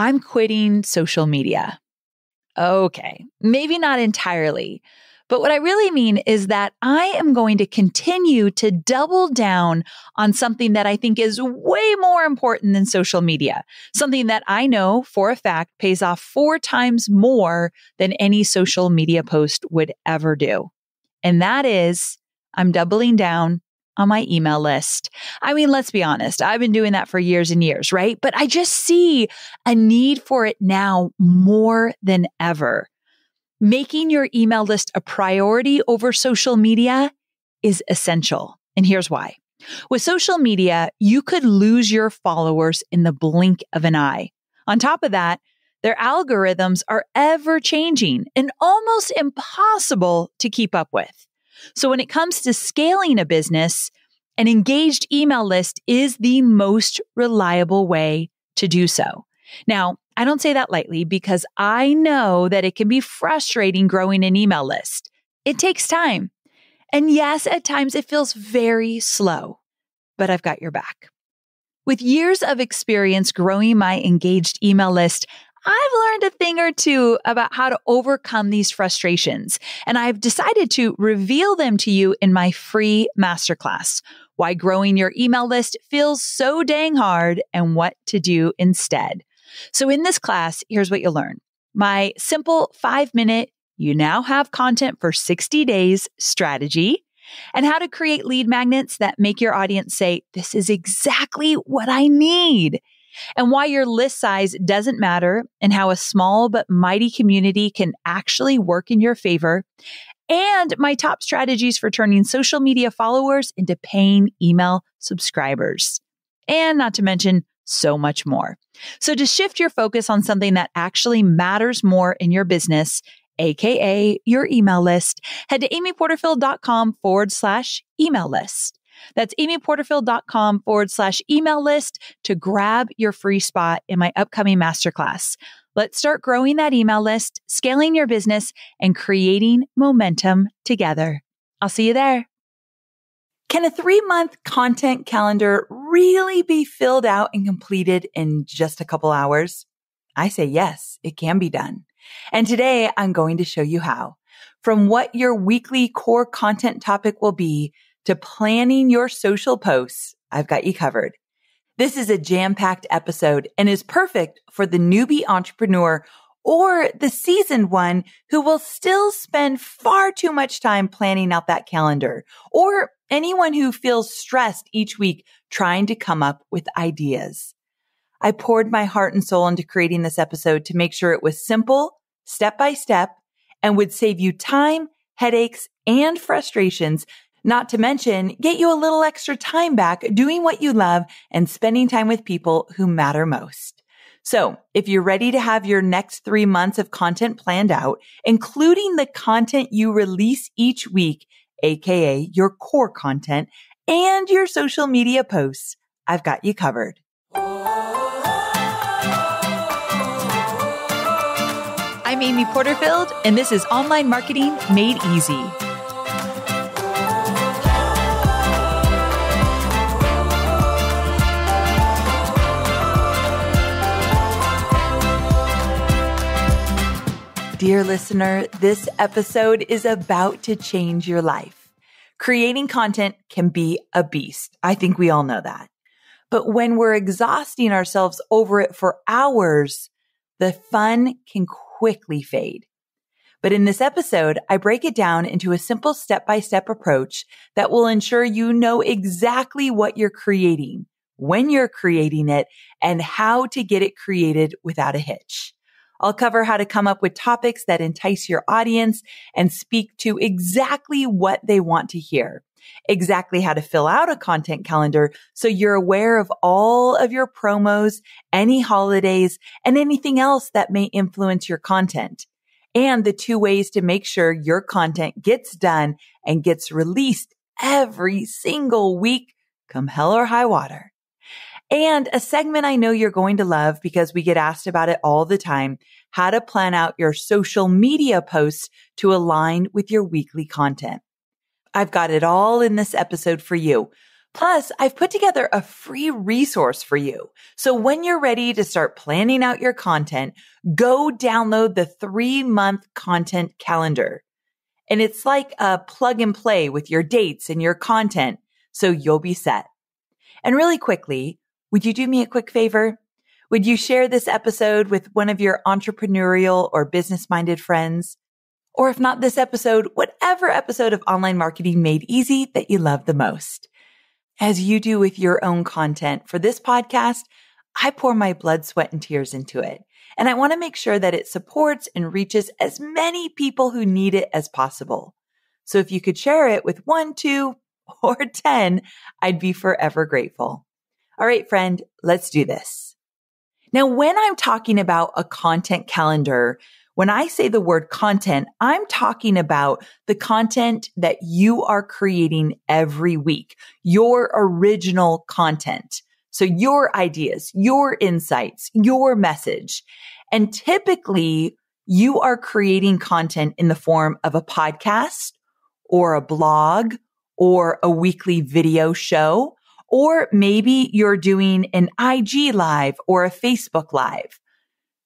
I'm quitting social media. Okay, maybe not entirely. But what I really mean is that I am going to continue to double down on something that I think is way more important than social media, something that I know for a fact pays off four times more than any social media post would ever do. And that is I'm doubling down on my email list. I mean, let's be honest, I've been doing that for years and years, right? But I just see a need for it now more than ever. Making your email list a priority over social media is essential. And here's why. With social media, you could lose your followers in the blink of an eye. On top of that, their algorithms are ever changing and almost impossible to keep up with. So when it comes to scaling a business, an engaged email list is the most reliable way to do so. Now, I don't say that lightly because I know that it can be frustrating growing an email list. It takes time. And yes, at times it feels very slow, but I've got your back. With years of experience growing my engaged email list, I've learned a thing or two about how to overcome these frustrations, and I've decided to reveal them to you in my free masterclass Why Growing Your Email List Feels So Dang Hard and What to Do Instead. So, in this class, here's what you'll learn my simple five minute, you now have content for 60 days strategy, and how to create lead magnets that make your audience say, This is exactly what I need. And why your list size doesn't matter, and how a small but mighty community can actually work in your favor, and my top strategies for turning social media followers into paying email subscribers. And not to mention, so much more. So to shift your focus on something that actually matters more in your business, AKA your email list, head to amyporterfield.com forward slash email list. That's amyporterfield.com forward slash email list to grab your free spot in my upcoming masterclass. Let's start growing that email list, scaling your business, and creating momentum together. I'll see you there. Can a three month content calendar really be filled out and completed in just a couple hours? I say yes, it can be done. And today I'm going to show you how. From what your weekly core content topic will be to planning your social posts, I've got you covered. This is a jam packed episode and is perfect for the newbie entrepreneur or the seasoned one who will still spend far too much time planning out that calendar or anyone who feels stressed each week trying to come up with ideas. I poured my heart and soul into creating this episode to make sure it was simple, step by step, and would save you time, headaches, and frustrations, not to mention get you a little extra time back doing what you love and spending time with people who matter most. So if you're ready to have your next three months of content planned out, including the content you release each week, aka your core content and your social media posts, I've got you covered. I'm Amy Porterfield, and this is Online Marketing Made Easy. Dear listener, this episode is about to change your life. Creating content can be a beast. I think we all know that. But when we're exhausting ourselves over it for hours, the fun can quickly fade. But in this episode, I break it down into a simple step by step approach that will ensure you know exactly what you're creating, when you're creating it, and how to get it created without a hitch. I'll cover how to come up with topics that entice your audience and speak to exactly what they want to hear. Exactly how to fill out a content calendar so you're aware of all of your promos, any holidays, and anything else that may influence your content. And the two ways to make sure your content gets done and gets released every single week, come hell or high water. And a segment I know you're going to love because we get asked about it all the time, how to plan out your social media posts to align with your weekly content. I've got it all in this episode for you. Plus, I've put together a free resource for you. So when you're ready to start planning out your content, go download the three month content calendar. And it's like a plug and play with your dates and your content. So you'll be set. And really quickly, would you do me a quick favor? Would you share this episode with one of your entrepreneurial or business minded friends? Or if not this episode, whatever episode of online marketing made easy that you love the most as you do with your own content. For this podcast, I pour my blood, sweat, and tears into it. And I want to make sure that it supports and reaches as many people who need it as possible. So if you could share it with one, two, or 10, I'd be forever grateful. All right, friend, let's do this. Now, when I'm talking about a content calendar, when I say the word content, I'm talking about the content that you are creating every week, your original content. So your ideas, your insights, your message. And typically you are creating content in the form of a podcast or a blog or a weekly video show, or maybe you're doing an IG live or a Facebook live.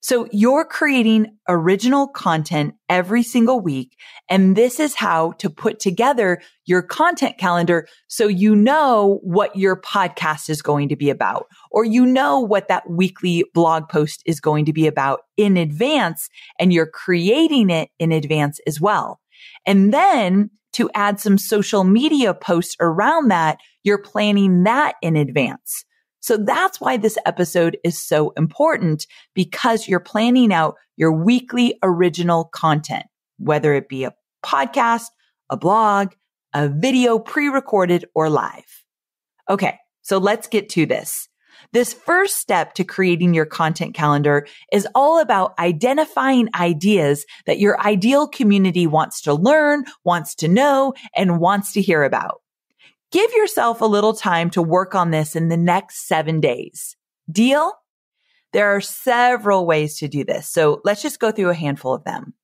So you're creating original content every single week. And this is how to put together your content calendar. So you know what your podcast is going to be about, or you know what that weekly blog post is going to be about in advance. And you're creating it in advance as well. And then to add some social media posts around that, you're planning that in advance. So that's why this episode is so important because you're planning out your weekly original content, whether it be a podcast, a blog, a video pre-recorded or live. Okay. So let's get to this. This first step to creating your content calendar is all about identifying ideas that your ideal community wants to learn, wants to know, and wants to hear about. Give yourself a little time to work on this in the next seven days. Deal? There are several ways to do this. So let's just go through a handful of them.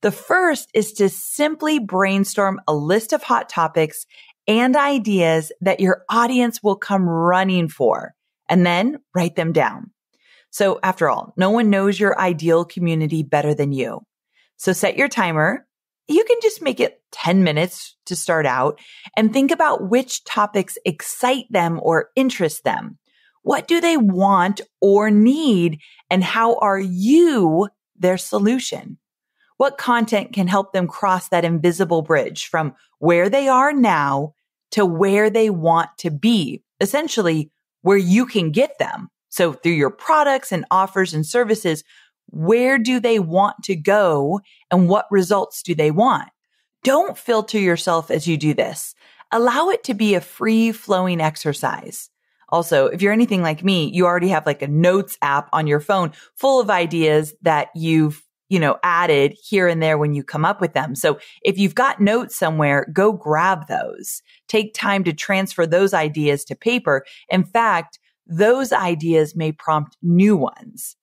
The first is to simply brainstorm a list of hot topics and ideas that your audience will come running for and then write them down. So after all, no one knows your ideal community better than you. So set your timer you can just make it 10 minutes to start out and think about which topics excite them or interest them. What do they want or need? And how are you their solution? What content can help them cross that invisible bridge from where they are now to where they want to be? Essentially, where you can get them. So through your products and offers and services, where do they want to go and what results do they want? Don't filter yourself as you do this. Allow it to be a free flowing exercise. Also, if you're anything like me, you already have like a notes app on your phone full of ideas that you've, you know, added here and there when you come up with them. So if you've got notes somewhere, go grab those. Take time to transfer those ideas to paper. In fact, those ideas may prompt new ones.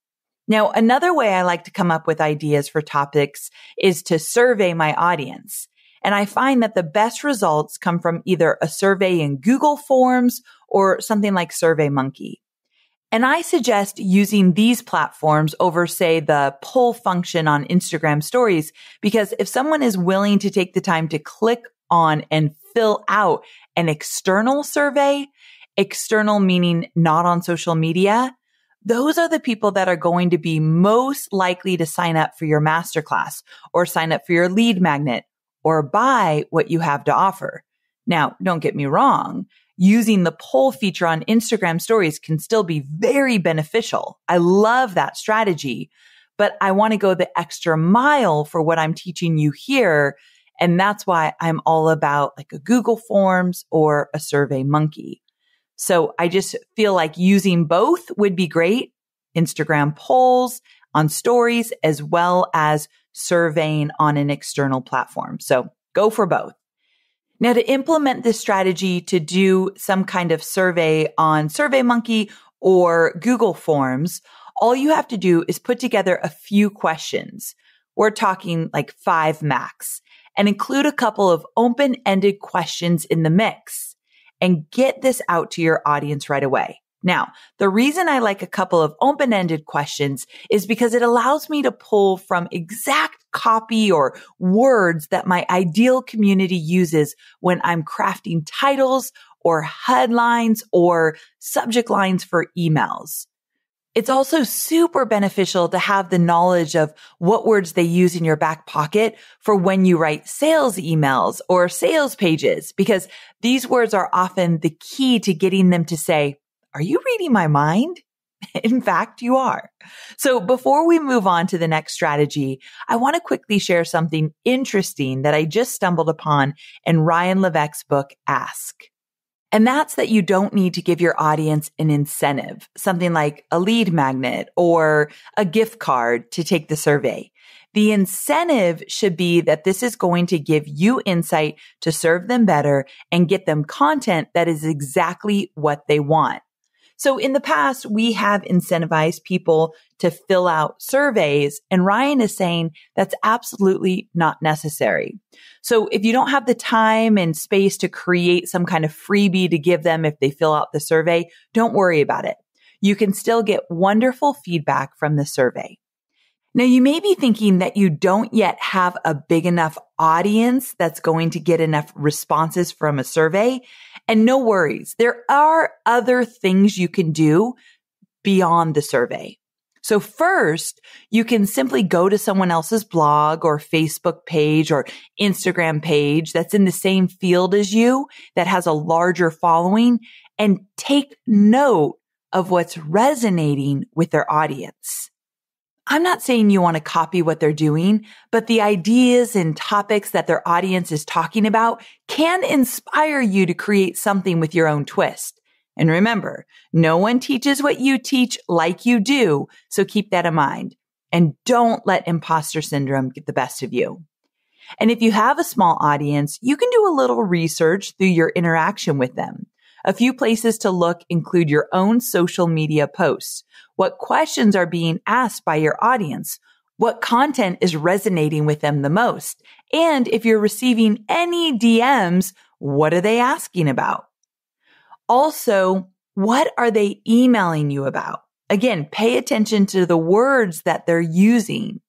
Now, another way I like to come up with ideas for topics is to survey my audience. And I find that the best results come from either a survey in Google Forms or something like SurveyMonkey. And I suggest using these platforms over, say, the poll function on Instagram stories, because if someone is willing to take the time to click on and fill out an external survey, external meaning not on social media, those are the people that are going to be most likely to sign up for your masterclass or sign up for your lead magnet or buy what you have to offer. Now, don't get me wrong. Using the poll feature on Instagram stories can still be very beneficial. I love that strategy, but I want to go the extra mile for what I'm teaching you here. And that's why I'm all about like a Google Forms or a Survey Monkey. So I just feel like using both would be great. Instagram polls on stories as well as surveying on an external platform. So go for both. Now to implement this strategy to do some kind of survey on SurveyMonkey or Google Forms, all you have to do is put together a few questions. We're talking like five max and include a couple of open-ended questions in the mix. and get this out to your audience right away. Now, the reason I like a couple of open-ended questions is because it allows me to pull from exact copy or words that my ideal community uses when I'm crafting titles or headlines or subject lines for emails. It's also super beneficial to have the knowledge of what words they use in your back pocket for when you write sales emails or sales pages, because these words are often the key to getting them to say, are you reading my mind? In fact, you are. So before we move on to the next strategy, I want to quickly share something interesting that I just stumbled upon in Ryan Levesque's book, Ask. And that's that you don't need to give your audience an incentive, something like a lead magnet or a gift card to take the survey. The incentive should be that this is going to give you insight to serve them better and get them content that is exactly what they want. So in the past, we have incentivized people to fill out surveys and Ryan is saying that's absolutely not necessary. So if you don't have the time and space to create some kind of freebie to give them if they fill out the survey, don't worry about it. You can still get wonderful feedback from the survey. Now you may be thinking that you don't yet have a big enough audience that's going to get enough responses from a survey. And no worries. There are other things you can do beyond the survey. So first, you can simply go to someone else's blog or Facebook page or Instagram page that's in the same field as you that has a larger following and take note of what's resonating with their audience. I'm not saying you want to copy what they're doing, but the ideas and topics that their audience is talking about can inspire you to create something with your own twist. And remember, no one teaches what you teach like you do. So keep that in mind and don't let imposter syndrome get the best of you. And if you have a small audience, you can do a little research through your interaction with them. A few places to look include your own social media posts. What questions are being asked by your audience? What content is resonating with them the most? And if you're receiving any DMs, what are they asking about? Also, what are they emailing you about? Again, pay attention to the words that they're using.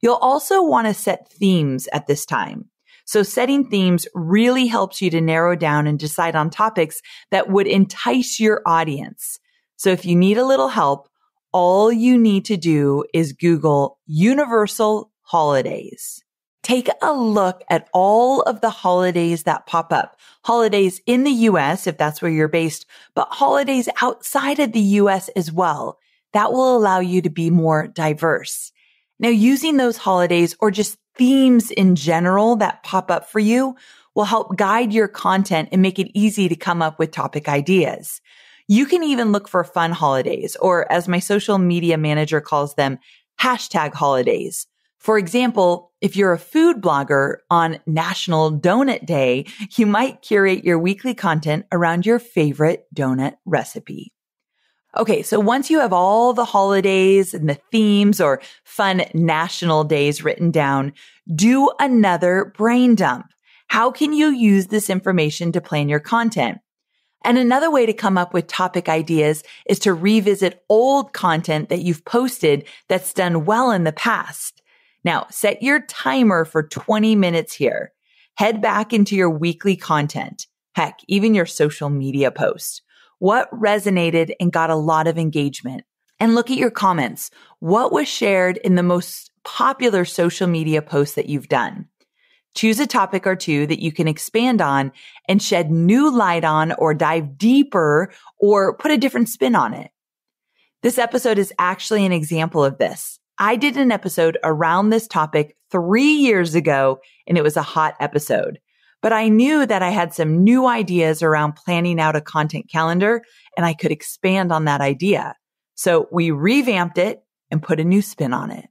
You'll also want to set themes at this time. So setting themes really helps you to narrow down and decide on topics that would entice your audience. So if you need a little help, all you need to do is Google universal holidays. Take a look at all of the holidays that pop up. Holidays in the US, if that's where you're based, but holidays outside of the US as well. That will allow you to be more diverse. Now, using those holidays or just themes in general that pop up for you will help guide your content and make it easy to come up with topic ideas. You can even look for fun holidays or as my social media manager calls them, hashtag holidays. For example, if you're a food blogger on National Donut Day, you might curate your weekly content around your favorite donut recipe. Okay. So once you have all the holidays and the themes or fun national days written down, do another brain dump. How can you use this information to plan your content? And another way to come up with topic ideas is to revisit old content that you've posted that's done well in the past. Now set your timer for 20 minutes here. Head back into your weekly content. Heck, even your social media posts. What resonated and got a lot of engagement? And look at your comments. What was shared in the most popular social media posts that you've done? Choose a topic or two that you can expand on and shed new light on or dive deeper or put a different spin on it. This episode is actually an example of this. I did an episode around this topic three years ago and it was a hot episode but I knew that I had some new ideas around planning out a content calendar and I could expand on that idea. So we revamped it and put a new spin on it.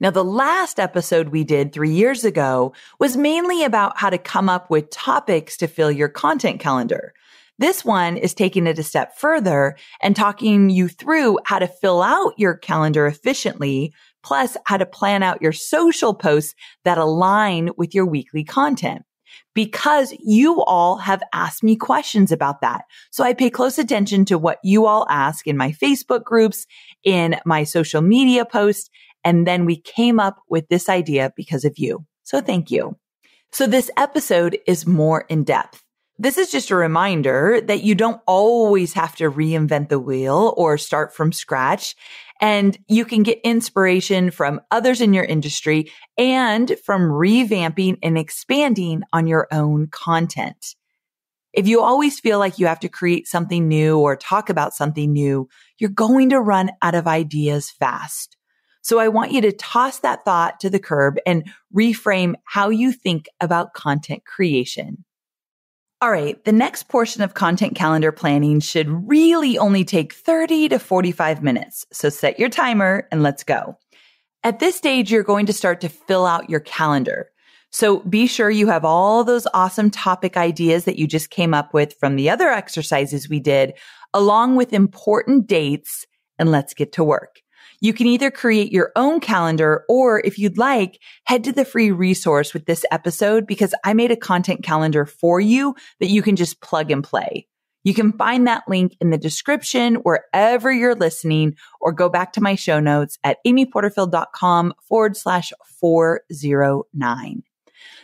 Now, the last episode we did three years ago was mainly about how to come up with topics to fill your content calendar. This one is taking it a step further and talking you through how to fill out your calendar efficiently, plus how to plan out your social posts that align with your weekly content. Because you all have asked me questions about that. So I pay close attention to what you all ask in my Facebook groups, in my social media posts. And then we came up with this idea because of you. So thank you. So this episode is more in depth. This is just a reminder that you don't always have to reinvent the wheel or start from scratch. And you can get inspiration from others in your industry and from revamping and expanding on your own content. If you always feel like you have to create something new or talk about something new, you're going to run out of ideas fast. So I want you to toss that thought to the curb and reframe how you think about content creation. All right. The next portion of content calendar planning should really only take 30 to 45 minutes. So set your timer and let's go. At this stage, you're going to start to fill out your calendar. So be sure you have all those awesome topic ideas that you just came up with from the other exercises we did, along with important dates, and let's get to work. You can either create your own calendar or if you'd like, head to the free resource with this episode because I made a content calendar for you that you can just plug and play. You can find that link in the description wherever you're listening or go back to my show notes at amyporterfield.com forward slash 409.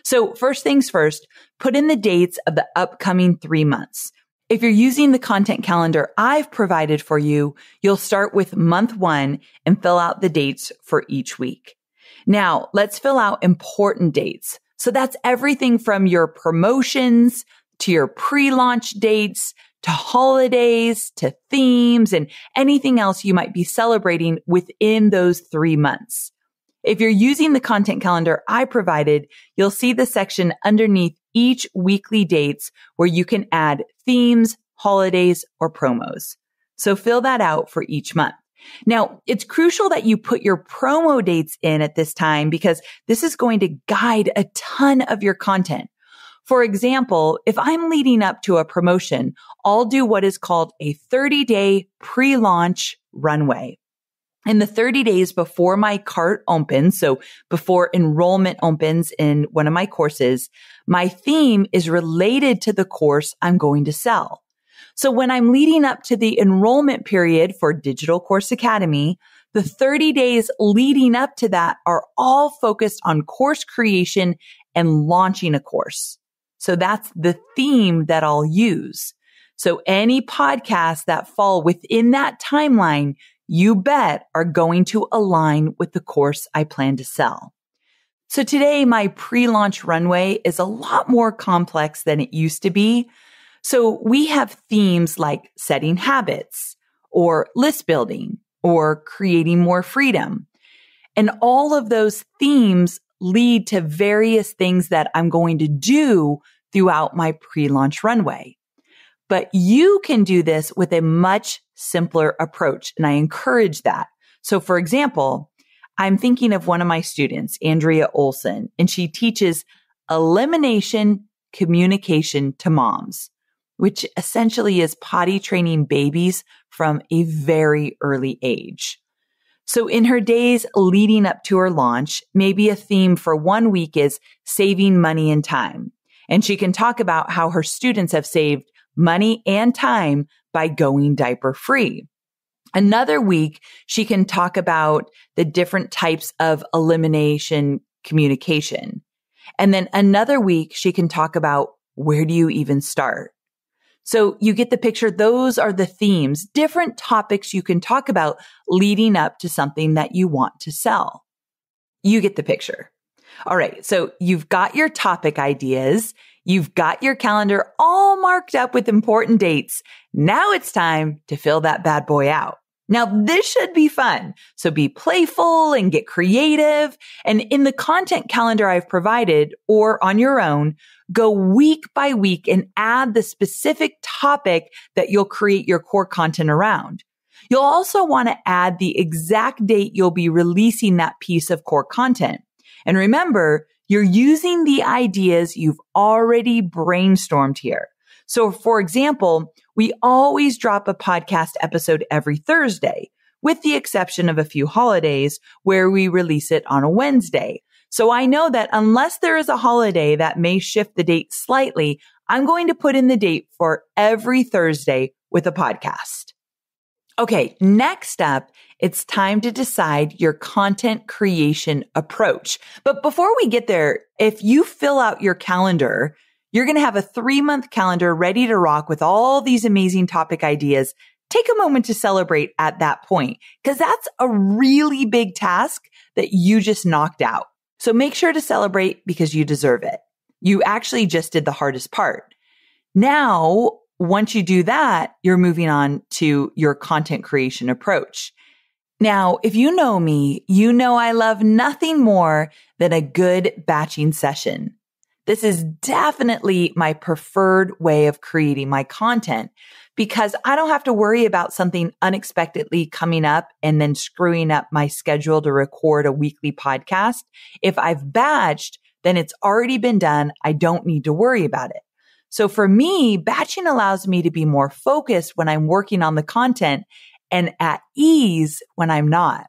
So first things first, put in the dates of the upcoming three months. If you're using the content calendar I've provided for you, you'll start with month one and fill out the dates for each week. Now let's fill out important dates. So that's everything from your promotions to your pre-launch dates to holidays to themes and anything else you might be celebrating within those three months. If you're using the content calendar I provided, you'll see the section underneath each weekly dates where you can add themes, holidays, or promos. So fill that out for each month. Now, it's crucial that you put your promo dates in at this time because this is going to guide a ton of your content. For example, if I'm leading up to a promotion, I'll do what is called a 30 day pre-launch runway in the 30 days before my cart opens, so before enrollment opens in one of my courses, my theme is related to the course I'm going to sell. So when I'm leading up to the enrollment period for Digital Course Academy, the 30 days leading up to that are all focused on course creation and launching a course. So that's the theme that I'll use. So any podcasts that fall within that timeline, you bet are going to align with the course I plan to sell. So today my pre-launch runway is a lot more complex than it used to be. So we have themes like setting habits or list building or creating more freedom. And all of those themes lead to various things that I'm going to do throughout my pre-launch runway. But you can do this with a much simpler approach. And I encourage that. So for example, I'm thinking of one of my students, Andrea Olson, and she teaches elimination communication to moms, which essentially is potty training babies from a very early age. So in her days leading up to her launch, maybe a theme for one week is saving money and time. And she can talk about how her students have saved money and time by going diaper free. Another week, she can talk about the different types of elimination communication. And then another week, she can talk about where do you even start? So you get the picture. Those are the themes, different topics you can talk about leading up to something that you want to sell. You get the picture. All right. So you've got your topic ideas. You've got your calendar all marked up with important dates. Now it's time to fill that bad boy out. Now this should be fun. So be playful and get creative. And in the content calendar I've provided or on your own, go week by week and add the specific topic that you'll create your core content around. You'll also want to add the exact date you'll be releasing that piece of core content. And remember, you're using the ideas you've already brainstormed here. So for example, we always drop a podcast episode every Thursday, with the exception of a few holidays where we release it on a Wednesday. So I know that unless there is a holiday that may shift the date slightly, I'm going to put in the date for every Thursday with a podcast. Okay. Next up, it's time to decide your content creation approach. But before we get there, if you fill out your calendar, you're going to have a three month calendar ready to rock with all these amazing topic ideas. Take a moment to celebrate at that point because that's a really big task that you just knocked out. So make sure to celebrate because you deserve it. You actually just did the hardest part. Now, once you do that, you're moving on to your content creation approach. Now, if you know me, you know I love nothing more than a good batching session. This is definitely my preferred way of creating my content because I don't have to worry about something unexpectedly coming up and then screwing up my schedule to record a weekly podcast. If I've batched, then it's already been done. I don't need to worry about it. So for me, batching allows me to be more focused when I'm working on the content and at ease when I'm not.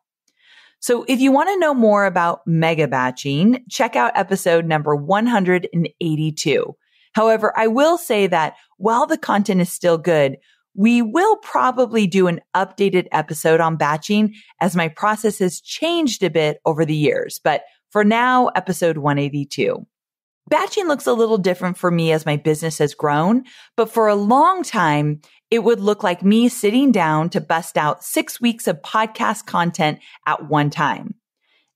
So if you want to know more about mega batching, check out episode number 182. However, I will say that while the content is still good, we will probably do an updated episode on batching as my process has changed a bit over the years. But for now, episode 182. Batching looks a little different for me as my business has grown, but for a long time, it would look like me sitting down to bust out six weeks of podcast content at one time.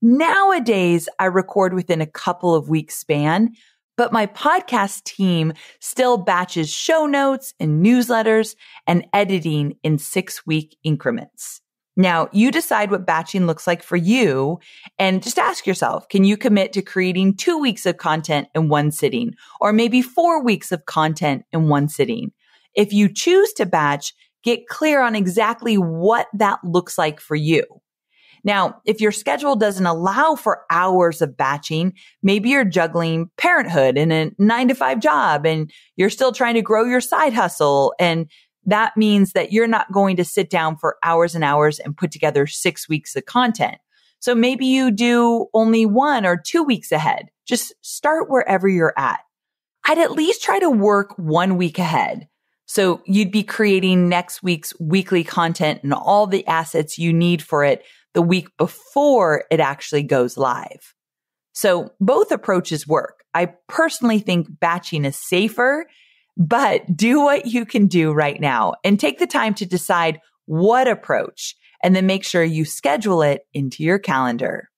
Nowadays, I record within a couple of weeks span, but my podcast team still batches show notes and newsletters and editing in six week increments. Now you decide what batching looks like for you and just ask yourself, can you commit to creating two weeks of content in one sitting or maybe four weeks of content in one sitting? If you choose to batch, get clear on exactly what that looks like for you. Now, if your schedule doesn't allow for hours of batching, maybe you're juggling parenthood and a nine to five job and you're still trying to grow your side hustle and that means that you're not going to sit down for hours and hours and put together six weeks of content. So maybe you do only one or two weeks ahead. Just start wherever you're at. I'd at least try to work one week ahead. So you'd be creating next week's weekly content and all the assets you need for it the week before it actually goes live. So both approaches work. I personally think batching is safer but do what you can do right now and take the time to decide what approach and then make sure you schedule it into your calendar.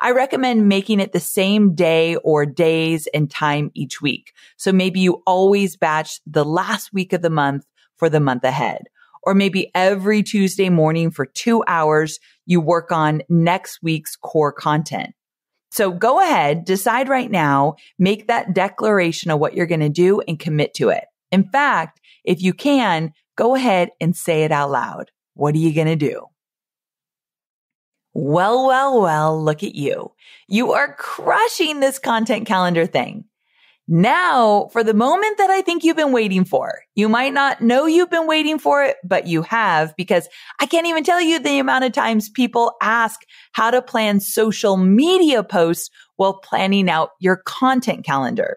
I recommend making it the same day or days and time each week. So maybe you always batch the last week of the month for the month ahead. Or maybe every Tuesday morning for two hours, you work on next week's core content. So go ahead, decide right now, make that declaration of what you're going to do and commit to it. In fact, if you can, go ahead and say it out loud. What are you going to do? Well, well, well, look at you. You are crushing this content calendar thing. Now for the moment that I think you've been waiting for. You might not know you've been waiting for it, but you have because I can't even tell you the amount of times people ask how to plan social media posts while planning out your content calendar.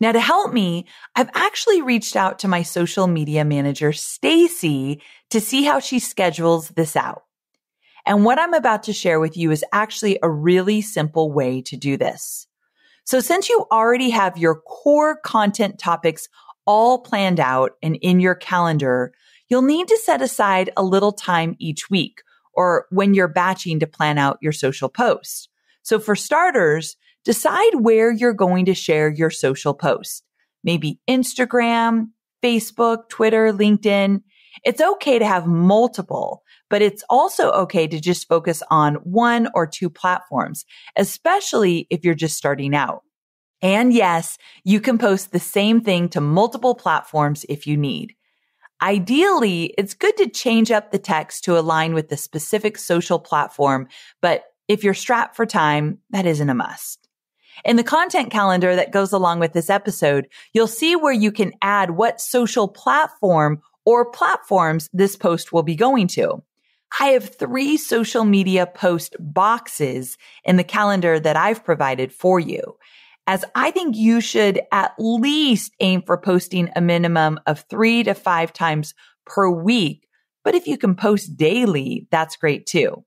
Now to help me, I've actually reached out to my social media manager, Stacy, to see how she schedules this out. And what I'm about to share with you is actually a really simple way to do this. So since you already have your core content topics all planned out and in your calendar, you'll need to set aside a little time each week or when you're batching to plan out your social posts. So for starters, decide where you're going to share your social posts. Maybe Instagram, Facebook, Twitter, LinkedIn. It's okay to have multiple, but it's also okay to just focus on one or two platforms, especially if you're just starting out. And yes, you can post the same thing to multiple platforms if you need. Ideally, it's good to change up the text to align with the specific social platform, but if you're strapped for time, that isn't a must. In the content calendar that goes along with this episode, you'll see where you can add what social platform or platforms this post will be going to. I have three social media post boxes in the calendar that I've provided for you. As I think you should at least aim for posting a minimum of three to five times per week. But if you can post daily, that's great too.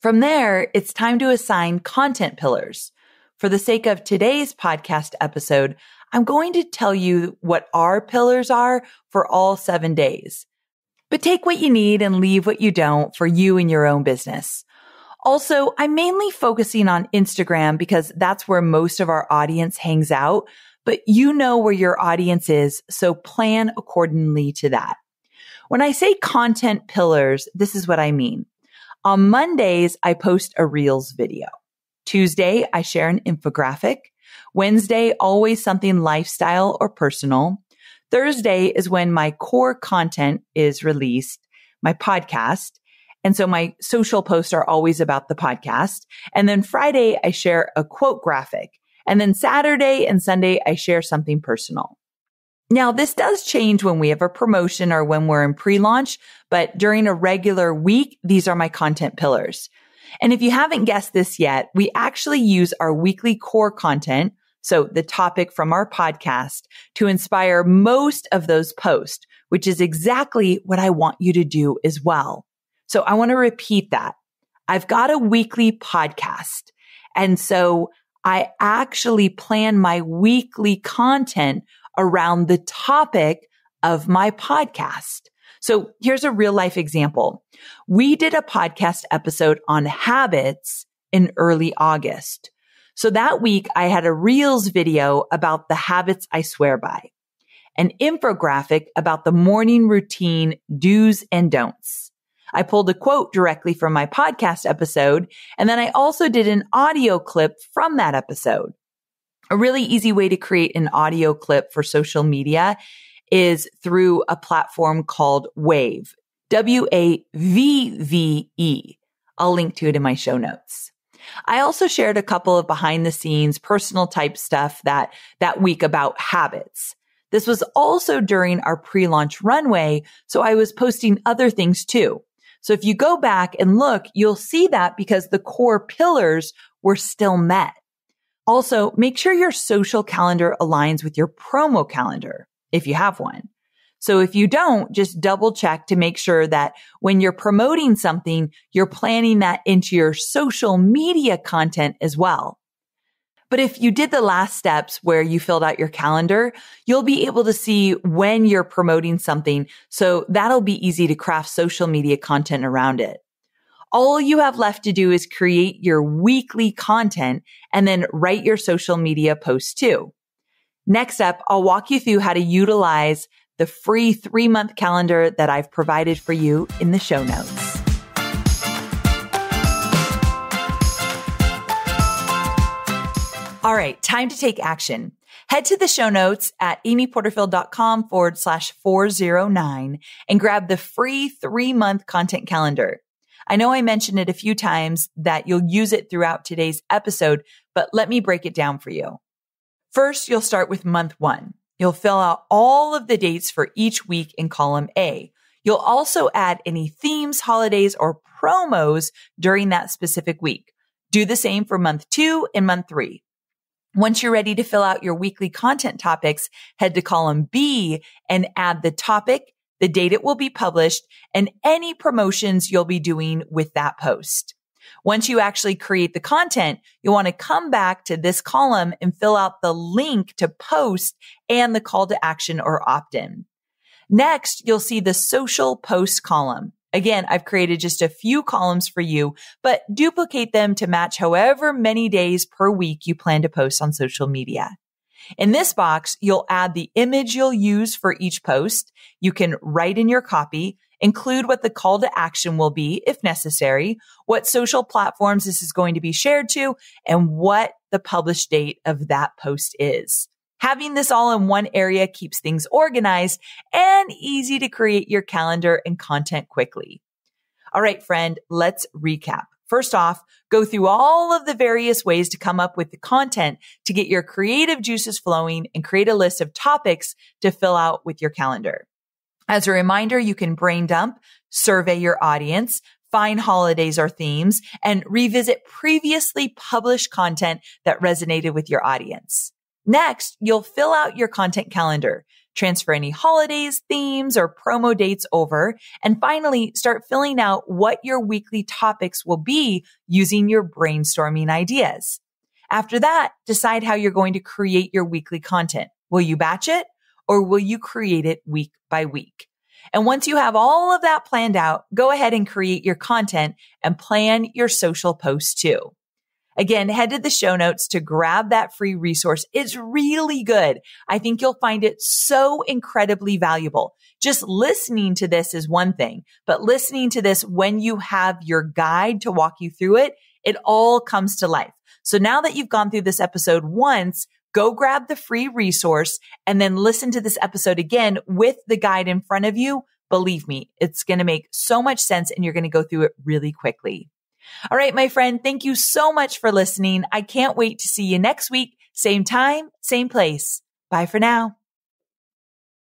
From there, it's time to assign content pillars. For the sake of today's podcast episode, I'm going to tell you what our pillars are for all seven days. But take what you need and leave what you don't for you and your own business. Also, I'm mainly focusing on Instagram because that's where most of our audience hangs out, but you know where your audience is, so plan accordingly to that. When I say content pillars, this is what I mean. On Mondays, I post a Reels video. Tuesday, I share an infographic. Wednesday, always something lifestyle or personal. Thursday is when my core content is released, my podcast. And so my social posts are always about the podcast. And then Friday, I share a quote graphic. And then Saturday and Sunday, I share something personal. Now, this does change when we have a promotion or when we're in pre-launch, but during a regular week, these are my content pillars. And if you haven't guessed this yet, we actually use our weekly core content, so the topic from our podcast, to inspire most of those posts, which is exactly what I want you to do as well. So I want to repeat that. I've got a weekly podcast. And so I actually plan my weekly content around the topic of my podcast. So here's a real life example. We did a podcast episode on habits in early August. So that week I had a reels video about the habits I swear by, an infographic about the morning routine do's and don'ts. I pulled a quote directly from my podcast episode. And then I also did an audio clip from that episode. A really easy way to create an audio clip for social media is through a platform called Wavve, W-A-V-V-E. I'll link to it in my show notes. I also shared a couple of behind the scenes personal type stuff that that week about habits. This was also during our pre-launch runway. So I was posting other things too. So if you go back and look, you'll see that because the core pillars were still met. Also, make sure your social calendar aligns with your promo calendar if you have one. So if you don't, just double check to make sure that when you're promoting something, you're planning that into your social media content as well. But if you did the last steps where you filled out your calendar, you'll be able to see when you're promoting something. So that'll be easy to craft social media content around it. All you have left to do is create your weekly content and then write your social media posts too. Next up, I'll walk you through how to utilize the free three month calendar that I've provided for you in the show notes. All right, time to take action. Head to the show notes at amyporterfield.com forward slash 409 and grab the free three month content calendar. I know I mentioned it a few times that you'll use it throughout today's episode, but let me break it down for you. First, you'll start with month one. You'll fill out all of the dates for each week in column A. You'll also add any themes, holidays, or promos during that specific week. Do the same for month two and month three. Once you're ready to fill out your weekly content topics, head to column B and add the topic the date it will be published, and any promotions you'll be doing with that post. Once you actually create the content, you'll want to come back to this column and fill out the link to post and the call to action or opt in. Next, you'll see the social post column. Again, I've created just a few columns for you, but duplicate them to match however many days per week you plan to post on social media. In this box, you'll add the image you'll use for each post. You can write in your copy, include what the call to action will be if necessary, what social platforms this is going to be shared to, and what the published date of that post is. Having this all in one area keeps things organized and easy to create your calendar and content quickly. All right, friend, let's recap. First off, go through all of the various ways to come up with the content to get your creative juices flowing and create a list of topics to fill out with your calendar. As a reminder, you can brain dump, survey your audience, find holidays or themes, and revisit previously published content that resonated with your audience. Next, you'll fill out your content calendar, transfer any holidays, themes, or promo dates over, and finally start filling out what your weekly topics will be using your brainstorming ideas. After that, decide how you're going to create your weekly content. Will you batch it or will you create it week by week? And once you have all of that planned out, go ahead and create your content and plan your social posts too. Again, head to the show notes to grab that free resource. It's really good. I think you'll find it so incredibly valuable. Just listening to this is one thing, but listening to this when you have your guide to walk you through it, it all comes to life. So now that you've gone through this episode once, go grab the free resource and then listen to this episode again with the guide in front of you. Believe me, it's going to make so much sense and you're going to go through it really quickly. All right, my friend, thank you so much for listening. I can't wait to see you next week. Same time, same place. Bye for now.